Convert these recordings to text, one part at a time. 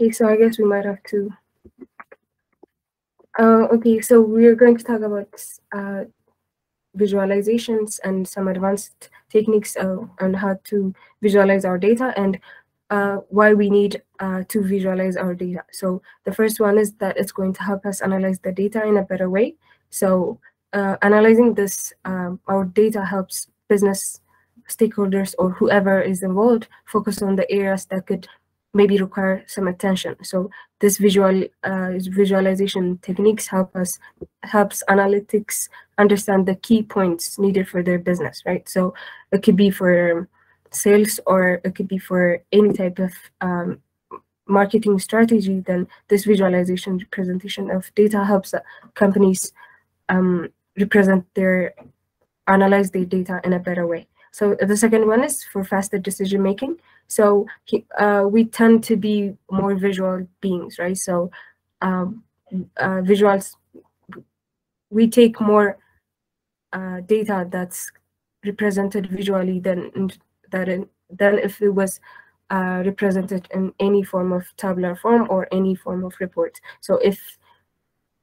Okay, so I guess we might have to. Uh, okay, so we're going to talk about uh, visualizations and some advanced techniques uh, on how to visualize our data and uh, why we need uh, to visualize our data. So the first one is that it's going to help us analyze the data in a better way. So uh, analyzing this, um, our data helps business stakeholders or whoever is involved focus on the areas that could maybe require some attention. So this visual uh, visualization techniques help us helps analytics understand the key points needed for their business, right? So it could be for sales or it could be for any type of um, marketing strategy. Then this visualization representation of data helps companies um, represent their analyze their data in a better way. So the second one is for faster decision making. So uh, we tend to be more visual beings, right? So um, uh, visuals, we take more uh, data that's represented visually than that than if it was uh, represented in any form of tabular form or any form of report. So if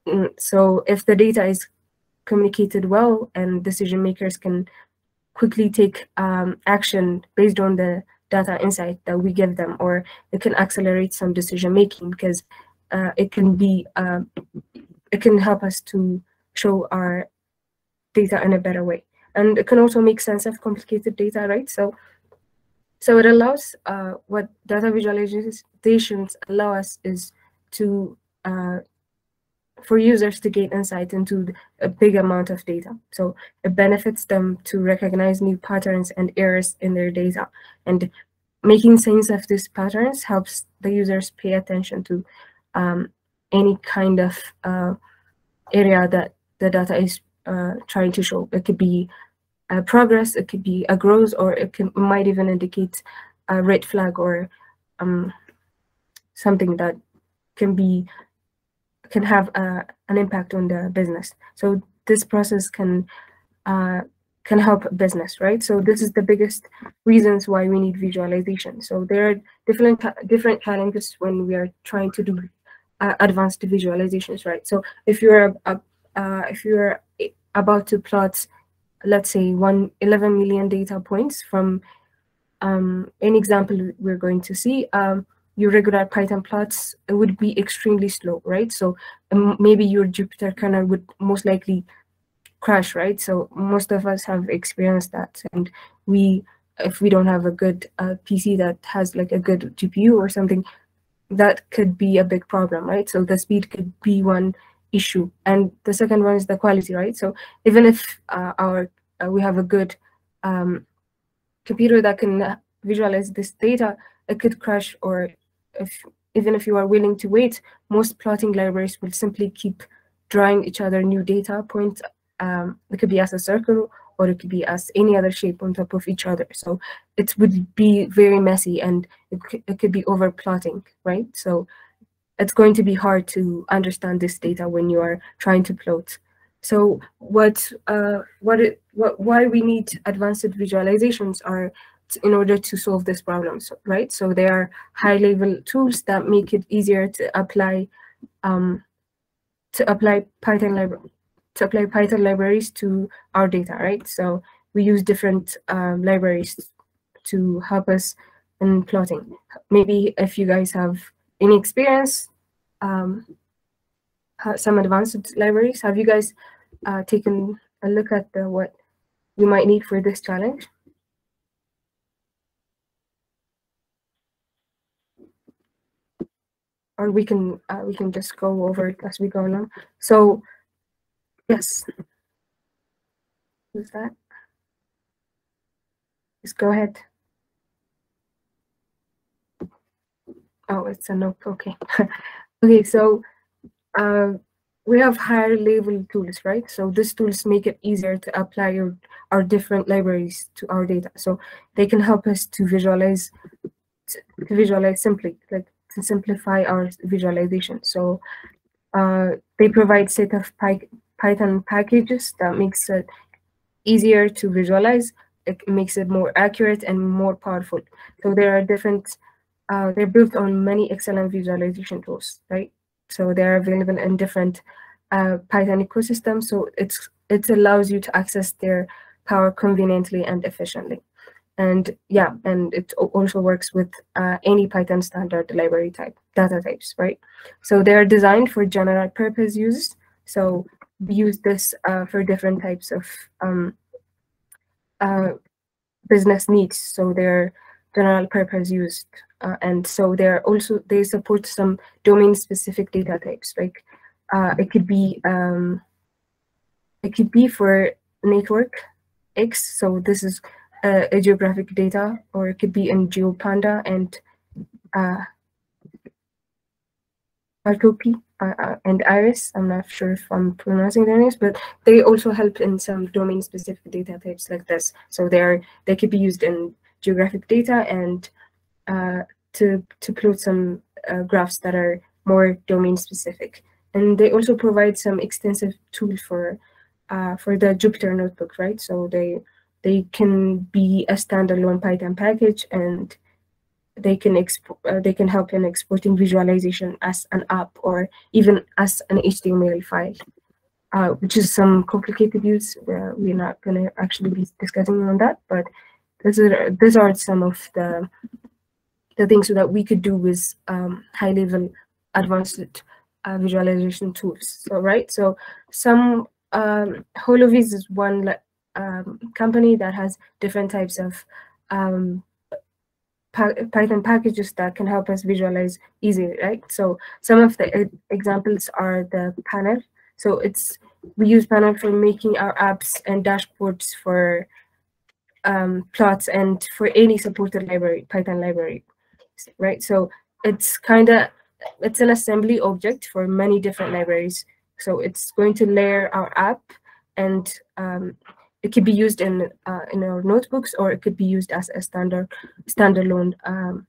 mm, so, if the data is communicated well and decision makers can quickly take um, action based on the data insight that we give them, or it can accelerate some decision making because uh, it can be uh, it can help us to show our data in a better way, and it can also make sense of complicated data, right? So, so it allows uh, what data visualizations allow us is to uh, for users to gain insight into a big amount of data. So it benefits them to recognize new patterns and errors in their data. And making sense of these patterns helps the users pay attention to um, any kind of uh, area that the data is uh, trying to show. It could be a progress, it could be a growth, or it, can, might even indicate a red flag or um, something that can be can have uh, an impact on the business. So this process can uh, can help business, right? So this is the biggest reasons why we need visualization. So there are different different challenges when we are trying to do uh, advanced visualizations, right? So if you're a, uh, if you're about to plot, let's say one 11 million data points from um, any example we're going to see, um, your regular Python plots would be extremely slow, right? So um, maybe your Jupyter kernel would most likely crash, right? So most of us have experienced that. And we, if we don't have a good uh, PC that has like a good GPU or something, that could be a big problem, right? So the speed could be one issue. And the second one is the quality, right? So even if uh, our uh, we have a good um, computer that can visualize this data, it could crash or if even if you are willing to wait, most plotting libraries will simply keep drawing each other new data points. Um, it could be as a circle or it could be as any other shape on top of each other. So it would be very messy and it, it could be over plotting, right? So it's going to be hard to understand this data when you are trying to plot. So what, uh, what, it, what, why we need advanced visualizations are in order to solve this problem, right? So there are high-level tools that make it easier to apply um, to apply Python library to apply Python libraries to our data, right? So we use different um, libraries to help us in plotting. Maybe if you guys have any experience, um, some advanced libraries, have you guys uh, taken a look at the what you might need for this challenge? Or we can uh, we can just go over it as we go along. So yes, who's that? Just go ahead. Oh, it's a note. Okay. okay, so uh, we have higher level tools, right? So these tools make it easier to apply your, our different libraries to our data. So they can help us to visualize to visualize simply like to simplify our visualization. So uh, they provide set of Py Python packages that makes it easier to visualize. It makes it more accurate and more powerful. So there are different uh, they're built on many excellent visualization tools, right? So they're available in different uh, Python ecosystems. So it's it allows you to access their power conveniently and efficiently. And yeah, and it also works with uh, any Python standard library type, data types, right? So they're designed for general purpose use. So we use this uh, for different types of um, uh, business needs. So they're general purpose used. Uh, and so they're also, they support some domain specific data types. Like uh, it could be, um, it could be for network X. So this is uh, a geographic data, or it could be in GeoPanda and uh, uh, uh, and Iris. I'm not sure if I'm pronouncing their names, but they also help in some domain-specific data types like this. So they're they could be used in geographic data and uh, to to plot some uh, graphs that are more domain-specific. And they also provide some extensive tools for uh, for the Jupyter notebook, right? So they they can be a standalone Python package and they can export uh, they can help in exporting visualization as an app or even as an HTML file, uh, which is some complicated use. where we're not going to actually be discussing on that, but these are these are some of the the things that we could do with um, high level advanced uh, visualization tools. So right, so some um, Holoviz is one um, company that has different types of um, Python packages that can help us visualize easily, right? So some of the examples are the panel. So it's we use panel for making our apps and dashboards for um, plots and for any supported library, Python library, right? So it's kind of it's an assembly object for many different libraries. So it's going to layer our app and um, it could be used in uh, in our notebooks or it could be used as a standard standalone um,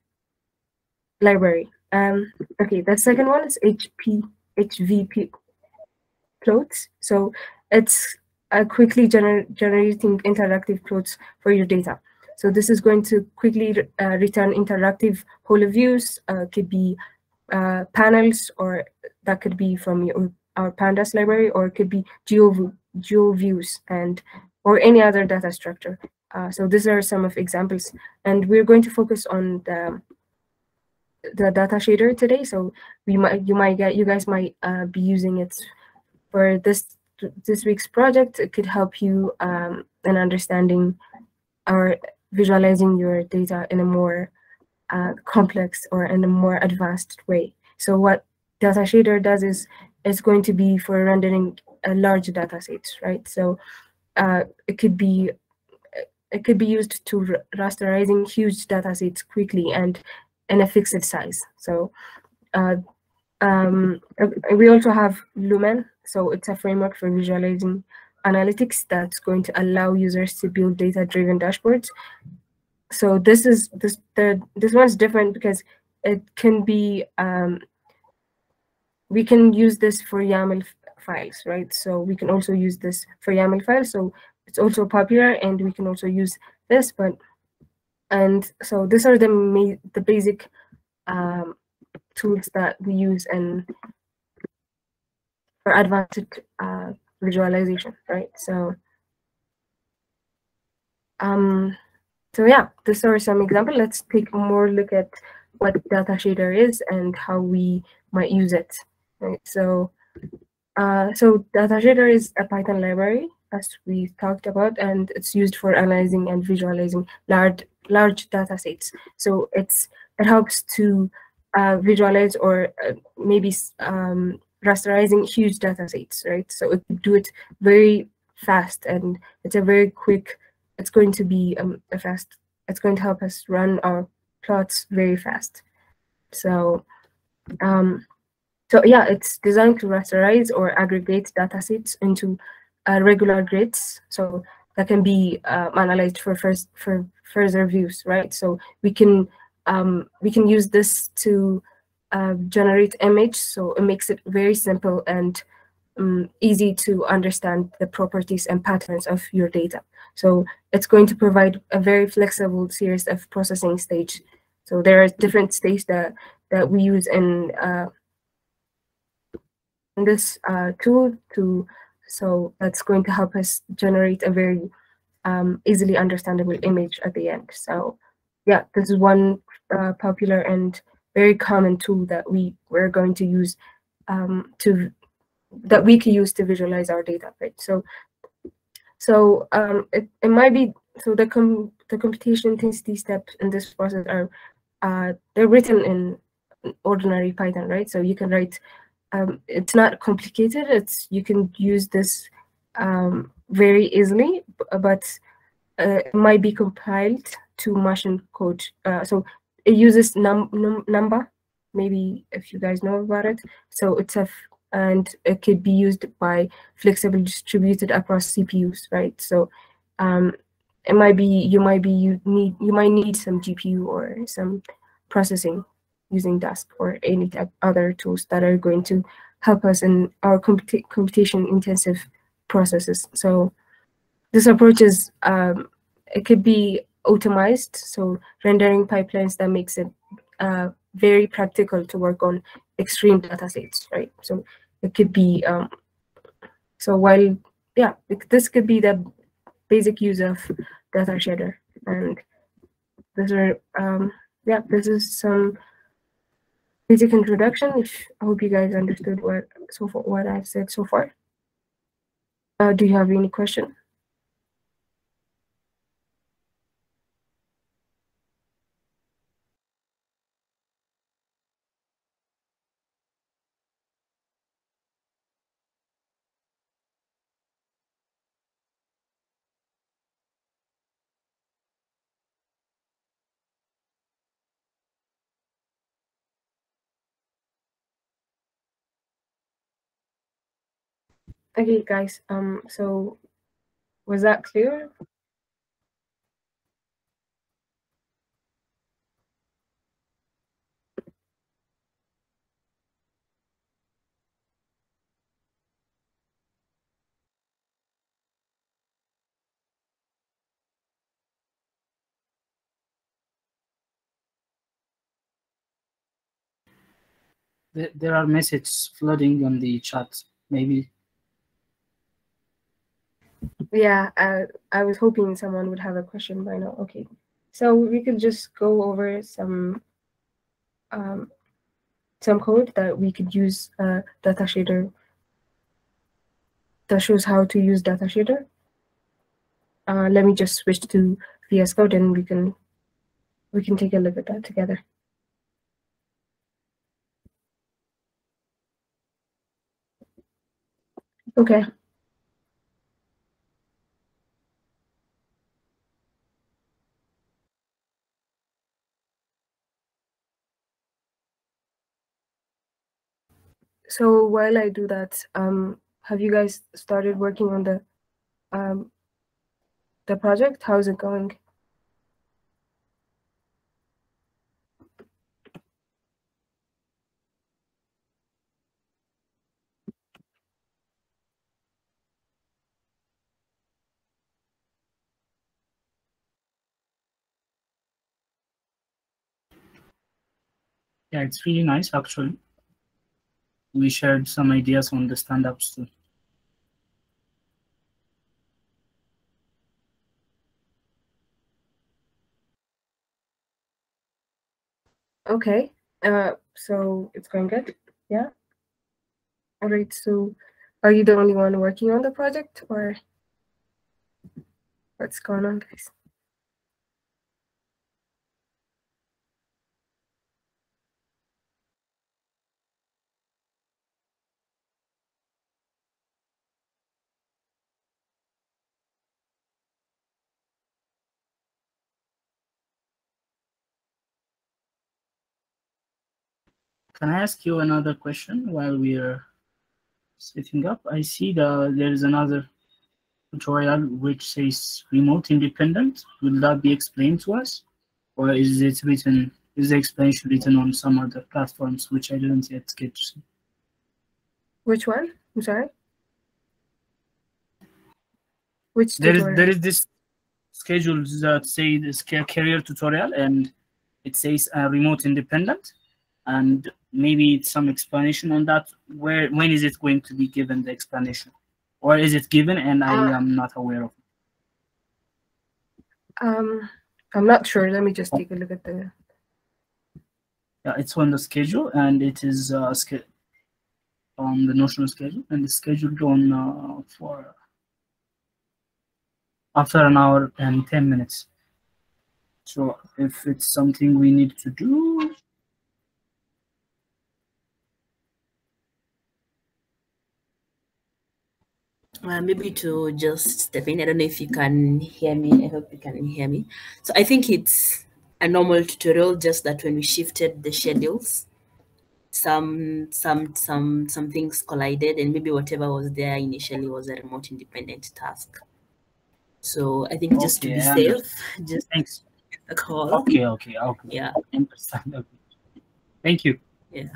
library. Um, okay, the second one is HP HVP plots. So it's a quickly gener generating interactive plots for your data. So this is going to quickly uh, return interactive HoloViews, uh, could be uh, panels, or that could be from your, our pandas library, or it could be geo, GeoViews. And or any other data structure. Uh, so these are some of examples, and we're going to focus on the the data shader today. So we might you might get you guys might uh, be using it for this this week's project. It could help you um, in understanding or visualizing your data in a more uh, complex or in a more advanced way. So what data shader does is it's going to be for rendering a large data sets, right? So uh, it could be it could be used to rasterizing huge data sets quickly and in a fixed size. So uh, um, we also have Lumen. So it's a framework for visualizing analytics that's going to allow users to build data-driven dashboards. So this is this the this one's different because it can be um, we can use this for YAML files, right? So we can also use this for YAML files. So it's also popular and we can also use this, but, and so these are the, the basic um, tools that we use and for advanced uh, visualization, right? So, um, so yeah, these are some examples. Let's take a more look at what data shader is and how we might use it. Right. So uh, so DataShader is a Python library, as we talked about, and it's used for analyzing and visualizing large large data sets. So it's it helps to uh, visualize or uh, maybe um, rasterizing huge data sets, right? So it do it very fast, and it's a very quick. It's going to be um, a fast. It's going to help us run our plots very fast. So um, so yeah, it's designed to rasterize or aggregate data sets into uh, regular grids. So that can be uh, analyzed for first for further views, right? So we can um, we can use this to uh, generate image. So it makes it very simple and um, easy to understand the properties and patterns of your data. So it's going to provide a very flexible series of processing stage So there are different stages that that we use in uh, this uh, tool to so that's going to help us generate a very um, easily understandable image at the end. So yeah, this is one uh, popular and very common tool that we we're going to use um, to that we can use to visualize our data, right? So so um, it, it might be so the com the computation intensity steps in this process are uh, they're written in ordinary Python, right? So you can write um, it's not complicated. It's you can use this um, very easily, but uh, it might be compiled to machine code. Uh, so it uses num, num Numba. Maybe if you guys know about it. So it's a and it could be used by flexibly distributed across CPUs, right? So um, it might be you might be you need you might need some GPU or some processing using Dask or any other tools that are going to help us in our comput computation intensive processes. So this approach is, um, it could be optimized. So rendering pipelines that makes it uh, very practical to work on extreme data sets, right? So it could be, um, so while, yeah, this could be the basic use of data shader. And these are, um, yeah, this is some basic introduction. If I hope you guys understood what so far, what I've said so far. Uh, do you have any question? Okay, guys. Um, so was that clear? There are messages flooding on the chat. Maybe yeah, I, I was hoping someone would have a question by now. Okay, so we could just go over some um, some code that we could use uh, data shader that shows how to use data shader. Uh, let me just switch to VS Code and we can we can take a look at that together. Okay, so while I do that, um, have you guys started working on the um, the project? How's it going? Yeah, it's really nice actually we shared some ideas on the stand-ups too. Okay, uh, so it's going good, yeah? All right, so are you the only one working on the project or what's going on, guys? Can I ask you another question while we are setting up? I see that there is another tutorial which says remote independent. Will that be explained to us? Or is it written, is the explanation written on some other platforms which I didn't yet get to see? Which one? I'm sorry? Which there is tutorial? there is this schedule that say this career tutorial and it says uh, remote independent, and maybe some explanation on that. Where when is it going to be given the explanation, or is it given and I Uh, am not aware of? It? Um, I'm not sure. Let me just take a look at the. Yeah, it's on the schedule and it is uh, on the notional schedule and it's scheduled on uh, for after an hour and 10 minutes. So if it's something we need to do, Uh, maybe to just step in, I don't know if you can hear me. I hope you can hear me. So I think it's a normal tutorial, just that when we shifted the schedules, some some some some things collided, and maybe whatever was there initially was a remote independent task. So I think just to be safe, just thanks. a call. Okay, okay, okay. Yeah. Thank you. Yeah.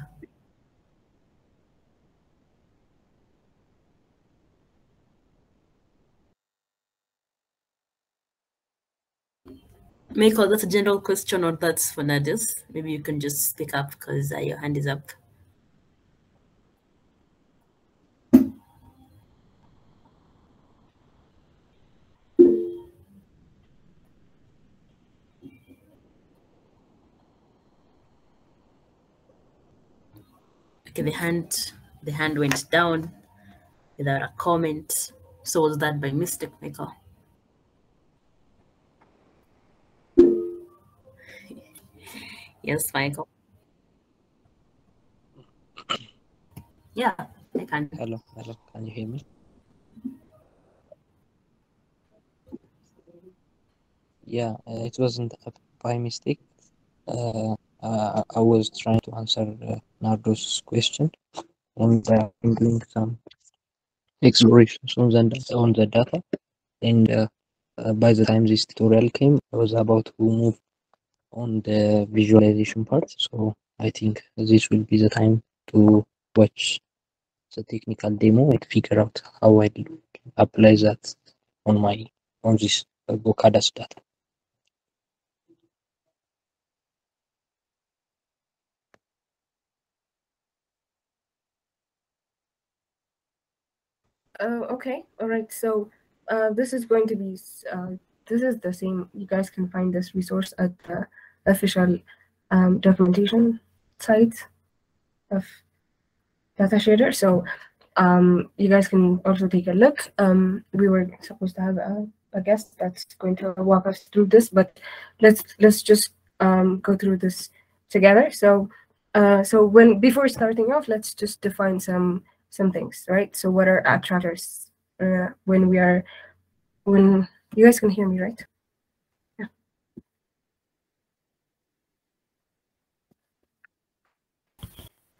Michael, that's a general question, or that's for Nadis. Maybe you can just speak up because uh, your hand is up. Okay, the hand, the hand went down without a comment. So was that by mistake, Michael? Yes, Michael. Yeah, I can. Hello, hello. Can you hear me? Yeah, uh, it wasn't a- by mistake. Uh, uh, I was trying to answer uh, Nardo's question on the doing some explorations on the data, on the data, and uh, uh, by the time this tutorial came, I was about to move on the visualization part. So I think this will be the time to watch the technical demo and figure out how I apply that on my on this uh, Bocadas data. Oh, okay. All right. So uh, this is going to be, uh, this is the same. You guys can find this resource at the official um, documentation site of Data Shader. So um, you guys can also take a look. Um, we were supposed to have a, a guest that's going to walk us through this, but let's let's just um, go through this together. So uh, so when before starting off, let's just define some some things, right? So what are attractors uh, when we are, when you guys can hear me, right?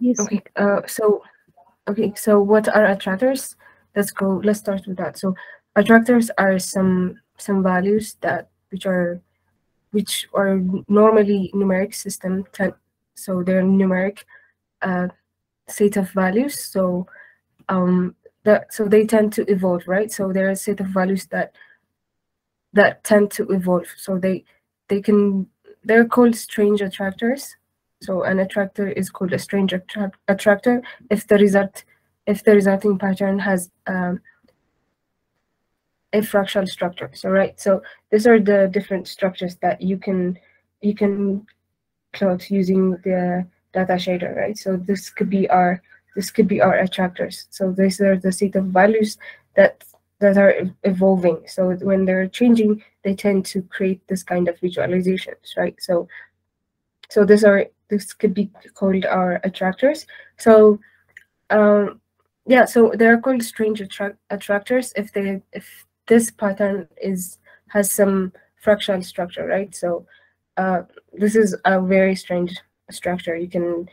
Yes. Okay. Uh, so, okay. So what are attractors? Let's go. Let's start with that. So attractors are some some values that which are which are normally numeric system. So they're numeric uh, set of values. So um that so they tend to evolve right so there are a set of values that that tend to evolve so they they can they're called strange attractors so an attractor is called a strange attract, attractor if the result if the resulting pattern has um, a fractal structure so right so these are the different structures that you can you can plot using the data shader right so this could be our this could be our attractors. So these are the set of values that that are evolving. So when they're changing, they tend to create this kind of visualizations, right? So so these are this could be called our attractors. So um yeah, so they're called strange attract attractors if they if this pattern is has some fractional structure, right? So uh this is a very strange structure. You can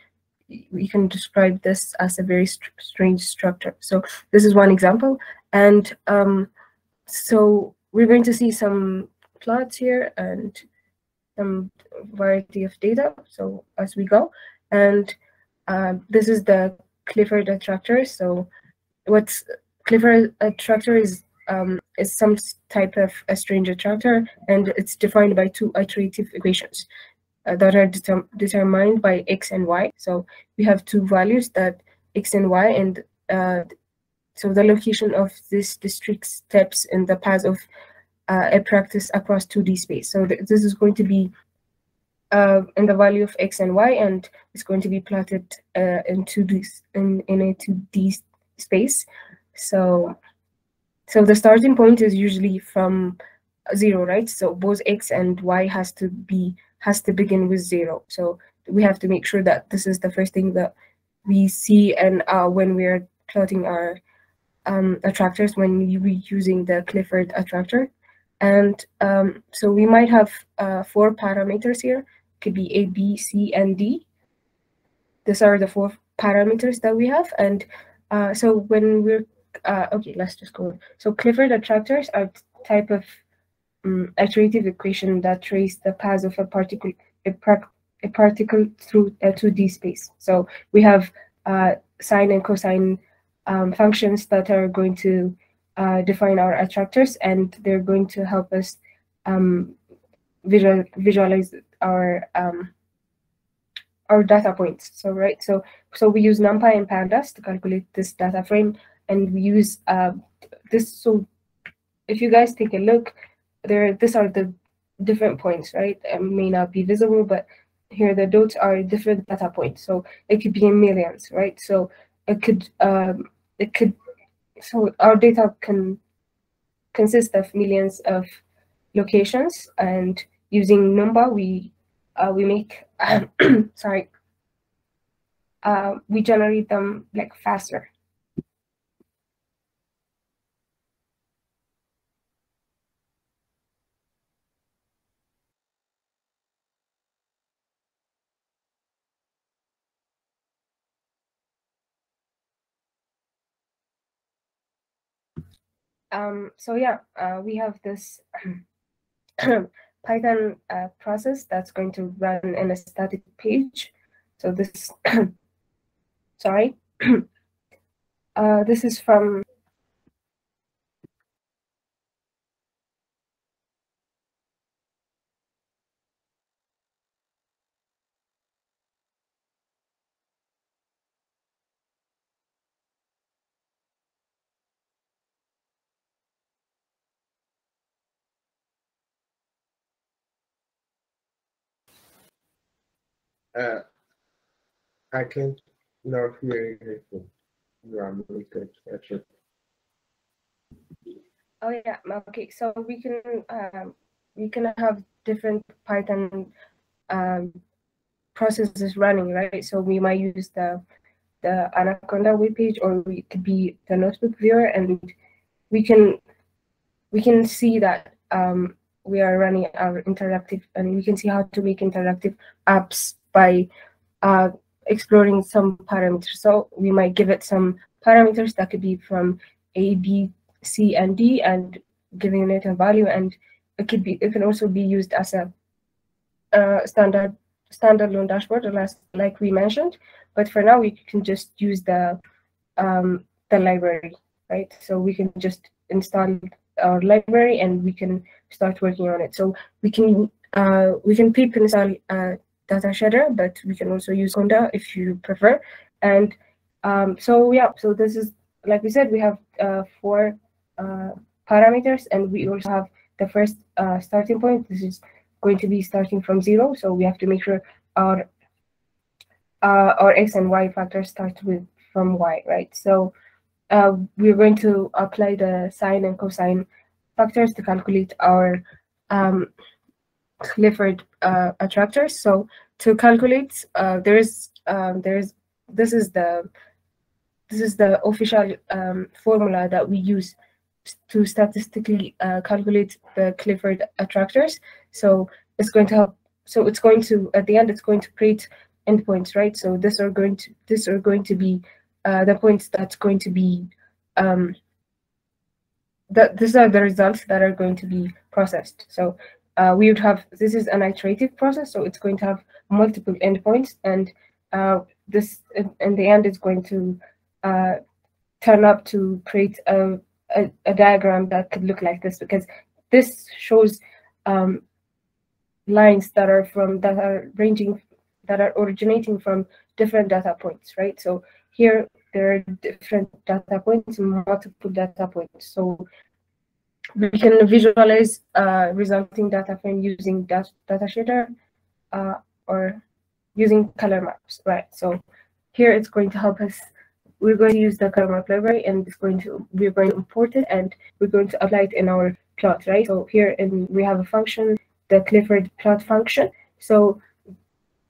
you can describe this as a very str- strange structure. So this is one example. And um, so we're going to see some plots here and some variety of data. So as we go, and um, this is the Clifford attractor. So what's Clifford attractor is um, is some type of a strange attractor, and it's defined by two iterative equations. uh, that are determ determined by x and y. So we have two values that x and y, and uh, so the location of this district steps in the path of uh, a practice across 2D space. So th this is going to be uh, in the value of x and y, and it's going to be plotted uh, in 2D in, in a 2D space. So so the starting point is usually from zero, right? So both x and y has to be has to begin with zero. So we have to make sure that this is the first thing that we see and uh, when we're plotting our um, attractors when we're using the Clifford attractor. And um, so we might have uh, four parameters here. Could be A, B, C, and D. These are the four parameters that we have. And uh, so when we're, uh, okay, let's just go. On. So Clifford attractors are type of um, iterative equation that trace the path of a particle, a, a particle through a 2D space. So we have uh, sine and cosine um, functions that are going to uh, define our attractors, and they're going to help us um, visual, visualize our um, our data points. So right, so so we use NumPy and Pandas to calculate this data frame, and we use uh, this. So if you guys take a look, there these are the different points, right? It may not be visible, but here the dots are different data points. So it could be in millions, right? So it could um, it could so our data can consist of millions of locations and using Numba we uh, we make sorry uh, we generate them like faster um, so yeah, uh, we have this Python uh, process that's going to run in a static page. So this, sorry, uh, this is from Uh, I can not hear anything. I'm really good. Actually. Oh yeah, okay. So we can um, we can have different Python um, processes running, right? So we might use the the Anaconda web page, or we could be the notebook viewer, and we can we can see that um, we are running our interactive, and we can see how to make interactive apps by uh, exploring some parameters. So we might give it some parameters that could be from A, B, C, and D, and giving it a value. And it could be it can also be used as a uh, standard standalone dashboard, like we mentioned. But for now, we can just use the um, the library, right? So we can just install our library and we can start working on it. So we can uh, we can pip install uh, data shader, but we can also use Conda if you prefer. And um, so yeah, so this is, like we said, we have uh, four uh, parameters and we also have the first uh, starting point. This is going to be starting from zero. So we have to make sure our uh, our x and y factors start with from y, right? So uh, we're going to apply the sine and cosine factors to calculate our um, Clifford uh, attractors. So to calculate, uh, there is um, there is this is the this is the official um, formula that we use to statistically uh, calculate the Clifford attractors. So it's going to help. So it's going to at the end it's going to create endpoints, right? So this are going to this are going to be uh, the points that's going to be um, that these are the results that are going to be processed. So uh, we would have, this is an iterative process, so it's going to have multiple endpoints, and uh, this, in the end, is going to uh, turn up to create a, a, a, diagram that could look like this, because this shows um, lines that are from that are ranging that are originating from different data points, right? So here there are different data points, multiple data points. So we can visualize uh, resulting data frame using data, data shader uh, or using color maps, right? So here it's going to help us. We're going to use the color map library and it's going to, we're going to import it and we're going to apply it in our plot, right? So here in, we have a function, the Clifford plot function. So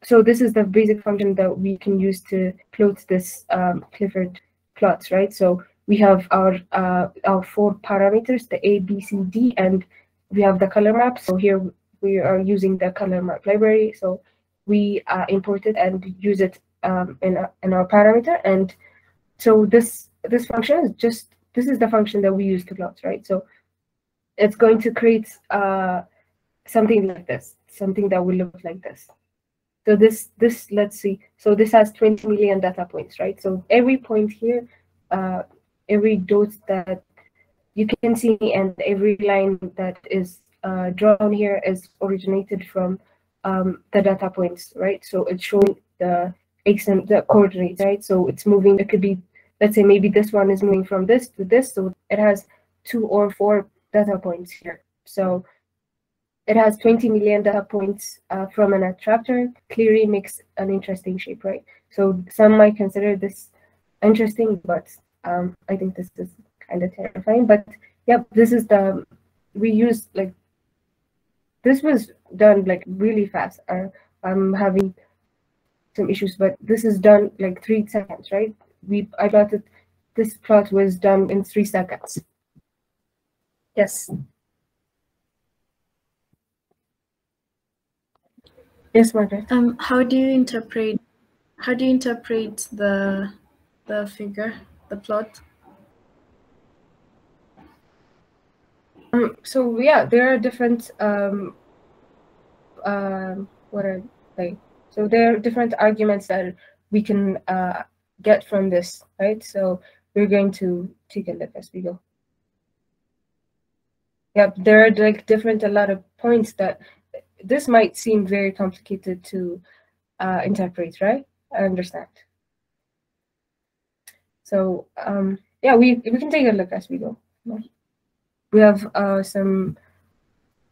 so this is the basic function that we can use to plot this um, Clifford plots, right? So we have our uh, our four parameters, the A, B, C, D, and we have the color map. So here we are using the color map library. So we uh, import it and use it um, in, a, in our parameter. And so this this function is just, this is the function that we use to plot, right? So it's going to create uh, something like this, something that will look like this. So this, this let's see, so this has 20 million data points, right? So every point here, uh, every dot that you can see and every line that is uh, drawn here is originated from um, the data points, right? So it's showing the x and the coordinates, right? So it's moving, it could be, let's say maybe this one is moving from this to this, so it has two or four data points here. So it has 20 million data points uh, from an attractor, clearly makes an interesting shape, right? So some might consider this interesting, but um, I think this is kind of terrifying. But yeah, this is the, we use like, this was done like really fast. Uh, I'm having some issues, but this is done like three seconds, right? We I thought that this plot was done in three seconds. Yes. Yes, Margaret. Um, how do you interpret how do you interpret the the figure, the plot? Um, so yeah, there are different um, um, what are they? So there are different arguments that we can uh, get from this, right? So we're going to take a look as we go. Yep, there are like different a lot of points that this might seem very complicated to uh, interpret, right? I understand. So um, yeah, we we can take a look as we go. We have uh, some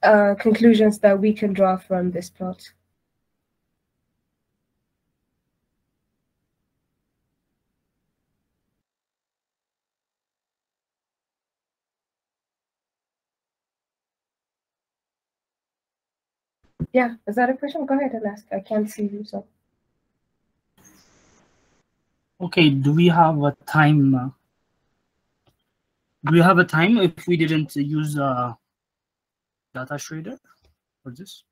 uh, conclusions that we can draw from this plot. Yeah, is that a question? Go ahead and ask. I can't see you, so. Okay, do we have a time? Do we have a time if we didn't use uh, data shader for this?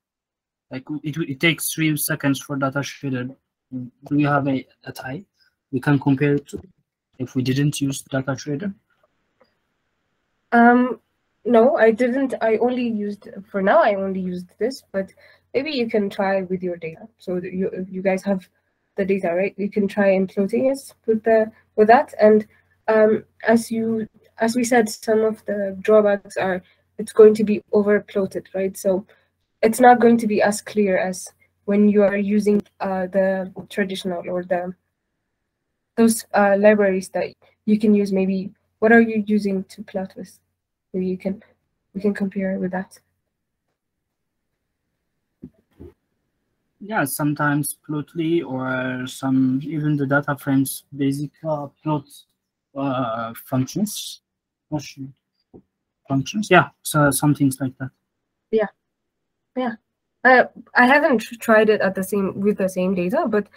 Like it, it takes three seconds for data shader. Do we have a, a time we can compare it to if we didn't use data shader? Um, no, I didn't. I only used for now. I only used this, but maybe you can try with your data. So you you guys have the data, right? You can try imploding it with the with that. And um, as you as we said, some of the drawbacks are it's going to be overplotted, right? So it's not going to be as clear as when you are using uh, the traditional or the those uh, libraries that you can use. Maybe what are you using to plot with? Maybe you can we can compare with that. Yeah, sometimes Plotly or some even the data frames basic uh, plot uh, functions. Functions, yeah, so some things like that. Yeah, yeah. Uh, I haven't tried it at the same with the same data, but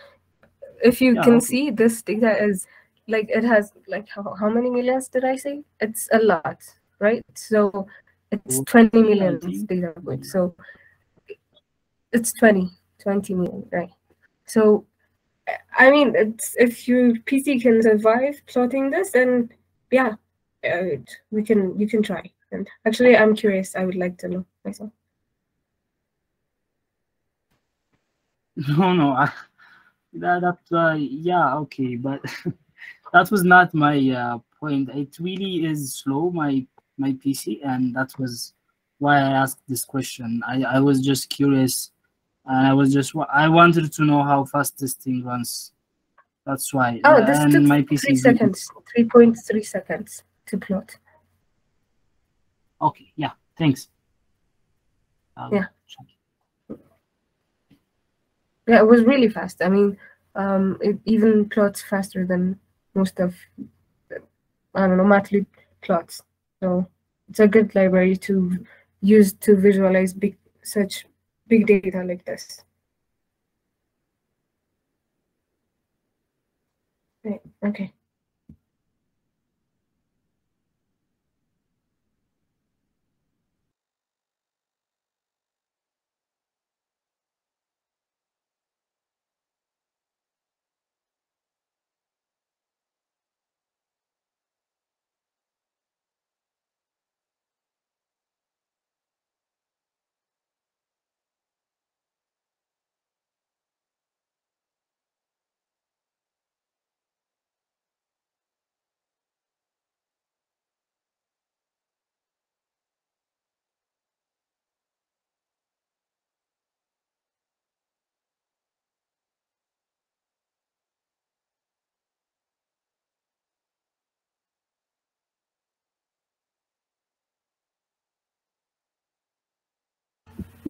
if you Yeah, can see, this data is like it has like how, how many millions did I say? It's a lot, right? So it's Oh, 20 million data points. So it's 20, 20 million, right? So I mean, it's if your PC can survive plotting this, then yeah, we can you can try. And actually, I'm curious. I would like to know myself. No, no, I, that, that uh, yeah, okay, but that was not my uh, point. It really is slow, my my PC, and that was why I asked this question. I, I was just curious, and I was just I wanted to know how fast this thing runs. That's why. Oh, this and took my three seconds, three point three seconds to plot. Okay, yeah, thanks. I'll Yeah. check. Yeah, it was really fast. I mean, um, it even plots faster than most of, I don't know, Mathlib plots. So it's a good library to use to visualize big, such big data like this. Right, okay.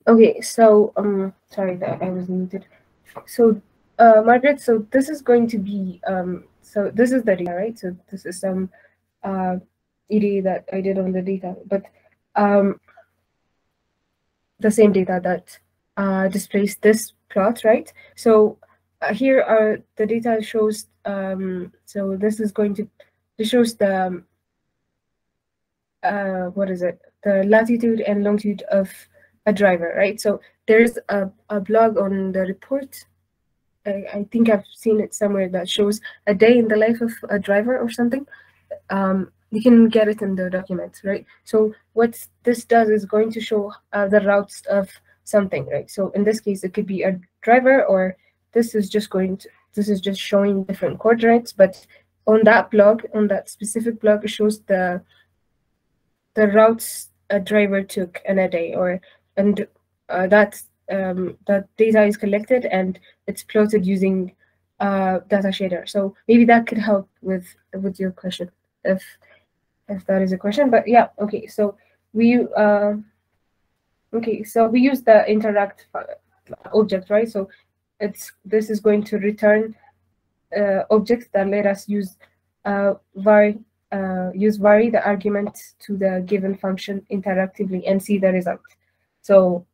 Okay, so um, sorry that I was muted. So, uh, Margaret, so this is going to be um, so this is the data, right? So this is some uh, ED that I did on the data, but um, the same data that uh, displays this plot, right? So uh, here are the data shows. Um, so this is going to this shows the um, uh, what is it? The latitude and longitude of a driver, right? So there's a, a blog on the report. I, I think I've seen it somewhere that shows a day in the life of a driver or something. Um, you can get it in the documents, right? So what this does is going to show uh, the routes of something, right? So in this case, it could be a driver, or this is just going to this is just showing different coordinates. But on that blog, on that specific blog, it shows the the routes a driver took in a day, or and uh, that um, that data is collected and it's plotted using uh, Datashader. So maybe that could help with with your question, if if that is a question. But yeah, okay. So we uh, okay. So we use the interact object, right? So it's this is going to return uh, objects that let us use uh, uh, use vary the argument to the given function interactively and see the result. So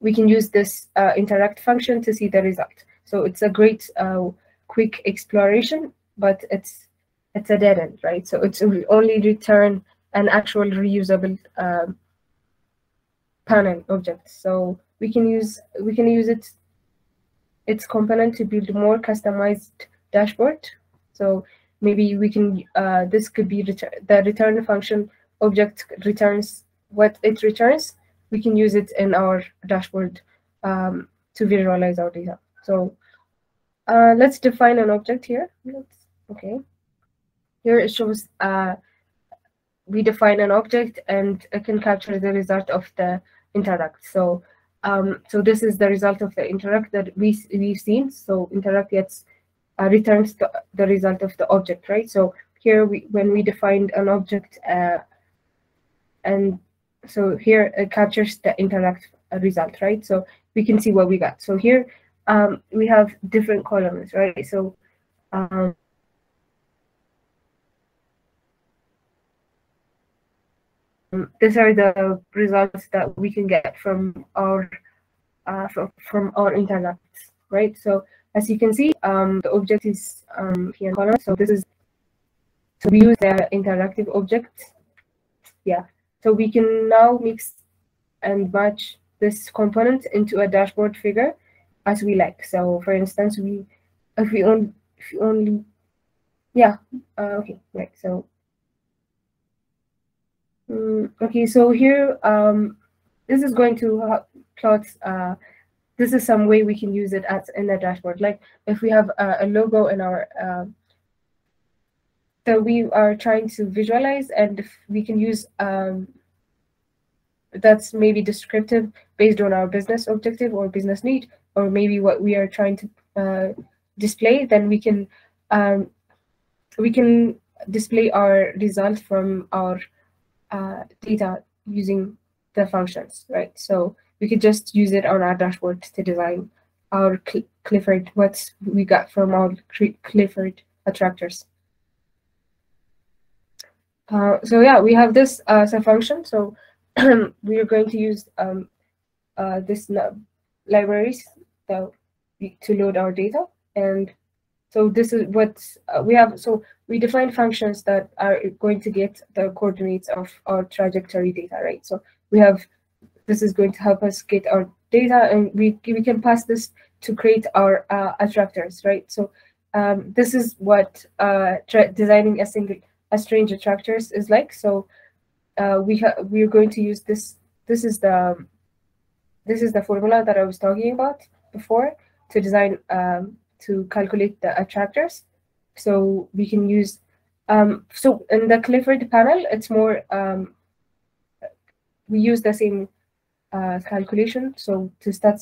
we can use this uh, interact function to see the result. So it's a great uh, quick exploration, but it's it's a dead end, right? So it's only return an actual reusable um, panel object. So we can use we can use it its component to build more customized dashboard. So maybe we can uh, this could be return the return function object returns what it returns we can use it in our dashboard um, to visualize our data. So uh, let's define an object here. Let's, okay. Here it shows uh, we define an object and it can capture the result of the interact. So um, so this is the result of the interact that we, we've seen. So interact gets uh, returns the, the result of the object, right? So here we when we defined an object uh, and so here it captures the interact result, right? So we can see what we got. So here um, we have different columns, right? So um, these are the results that we can get from our uh, from, from our interacts, right? So as you can see, um, the object is um, here in column. So this is so we use the interactive object. Yeah, so we can now mix and match this component into a dashboard figure as we like. So for instance, we if we only if we only yeah uh, okay right so um, okay so here um this is going to plot uh this is some way we can use it as in a dashboard like if we have a, a logo in our uh, that we are trying to visualize and if we can use um that's maybe descriptive based on our business objective or business need, or maybe what we are trying to uh, display, then we can um, we can display our result from our uh, data using the functions, right? So we could just use it on our dashboard to design our Cl Clifford, what we got from our Clifford attractors. Uh, so yeah, we have this uh, a function. So we are going to use um, uh, this libraries to load our data. And so this is what uh, we have. So we define functions that are going to get the coordinates of our trajectory data, right? So we have, this is going to help us get our data and we, we can pass this to create our uh, attractors, right? So um, this is what uh, designing a single a strange attractors is like. So uh, we we're going to use this. This is the this is the formula that I was talking about before to design um, to calculate the attractors. So we can use um, so in the Clifford panel, it's more um, we use the same uh, calculation. So to start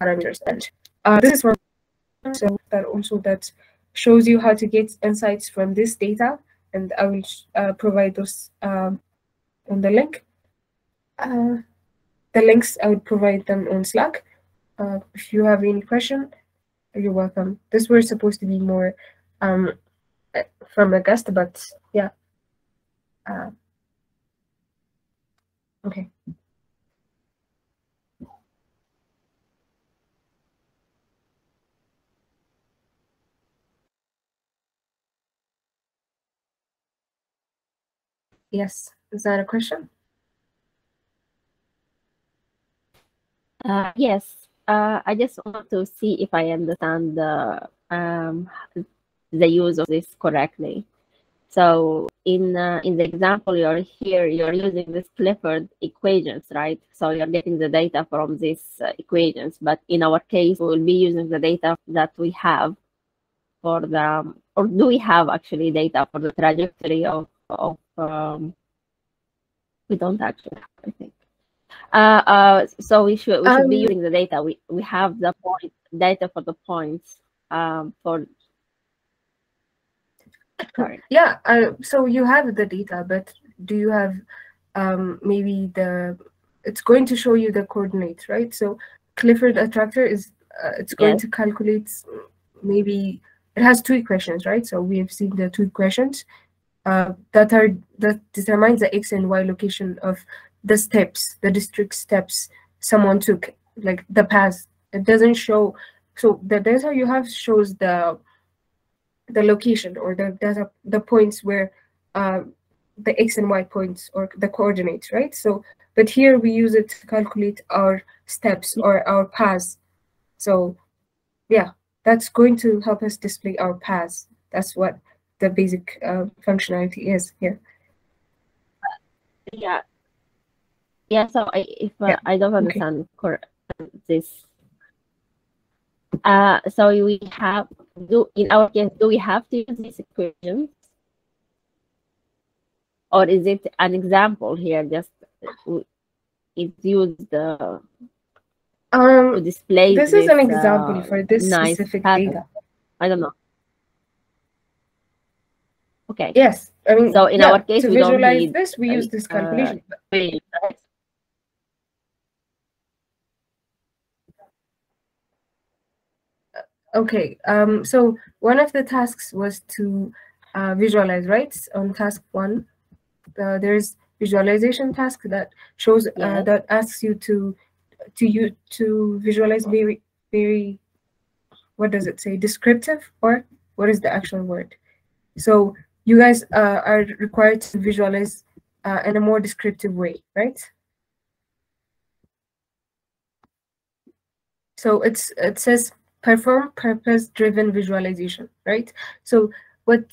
parameters. And uh, this is for so that also that shows you how to get insights from this data, and I will uh, provide those um, on the link. Uh, the links I would provide them on Slack. Uh, if you have any question, you're welcome. This was supposed to be more um, from a guest, but yeah. Uh, okay. Yes, is that a question? Uh, yes, uh, I just want to see if I understand the um, the use of this correctly. So in uh, in the example you're here, you're using this Clifford equations, right? So you're getting the data from these uh, equations. But in our case, we will be using the data that we have for the, or do we have actually data for the trajectory of of um, we don't actually have, I think. Uh, uh, so we should we should um, be using the data. We we have the point data for the points um, for. Sorry. Yeah. Uh, so you have the data, but do you have um, maybe the? It's going to show you the coordinates, right? So Clifford attractor is uh, it's going yes. to calculate maybe it has two equations, right? So we have seen the two equations uh, that are that determines the x and y location of the steps, the district steps someone took, like the path. It doesn't show. So the data you have shows the the location or the data the points where uh, the x and y points or the coordinates, right? So, but here we use it to calculate our steps or our paths. So, yeah, that's going to help us display our paths. That's what the basic uh, functionality is here. Yeah. Yeah, so I, if uh, yeah. I don't understand okay. this. Uh, so we have, do in our case, do we have to use these equations? Or is it an example here, just it's used uh, um, to display this, this is an example uh, for this nice specific pattern. data. I don't know. Okay. Yes. I mean, so in yeah, our case, to we visualize need, this, we uh, use this calculation. Uh, okay. Um, so one of the tasks was to uh, visualize, right? On task one, uh, there's visualization task that shows uh, that asks you to to you to visualize very very what does it say descriptive or what is the actual word so you guys uh, are required to visualize uh, in a more descriptive way, right? So it's it says perform purpose-driven visualization, right? So what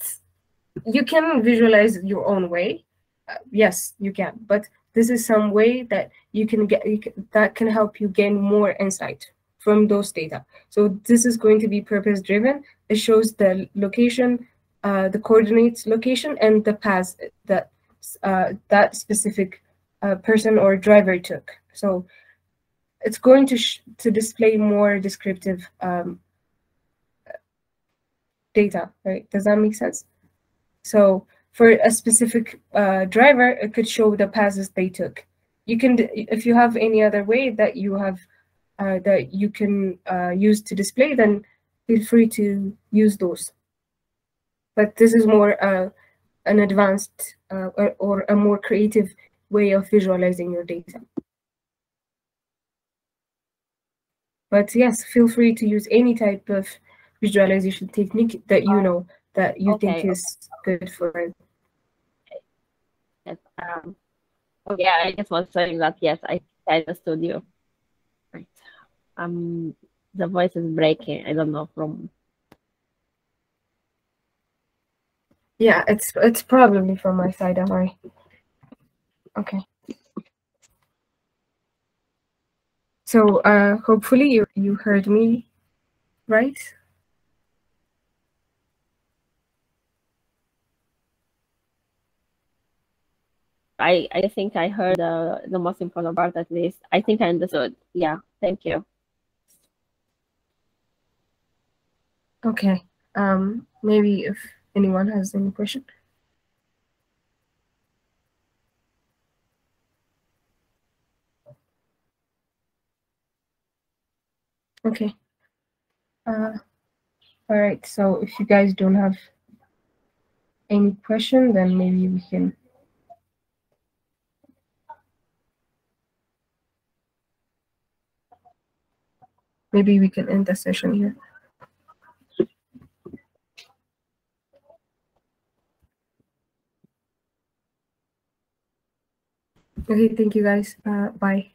you can visualize your own way. Uh, yes, you can, but this is some way that you can get you can, that can help you gain more insight from those data. So this is going to be purpose driven. It shows the location, uh, the coordinates location, and the path that uh, that specific uh, person or driver took. So it's going to to display more descriptive um, data, right? Does that make sense? So for a specific uh, driver, it could show the passes they took. You can, if you have any other way that you have uh, that you can use to display, then feel free to use those. But this is more uh, an advanced uh, or, or a more creative way of visualizing your data. But yes, feel free to use any type of visualization technique that you know that you Okay, think is good for it. Um, oh, yeah, I just was saying that. Yes, I I understood you. Right. Um, the voice is breaking. I don't know from. Yeah, it's it's probably from my side, Amari. Okay. So uh hopefully you you heard me right? I I think I heard the the most important part at least. I think I understood. Yeah. Thank you. Okay. Um maybe if anyone has any question. Okay. Uh, all right. So if you guys don't have any question, then maybe we can. Maybe we can end the session here. Okay, thank you guys. Uh, bye.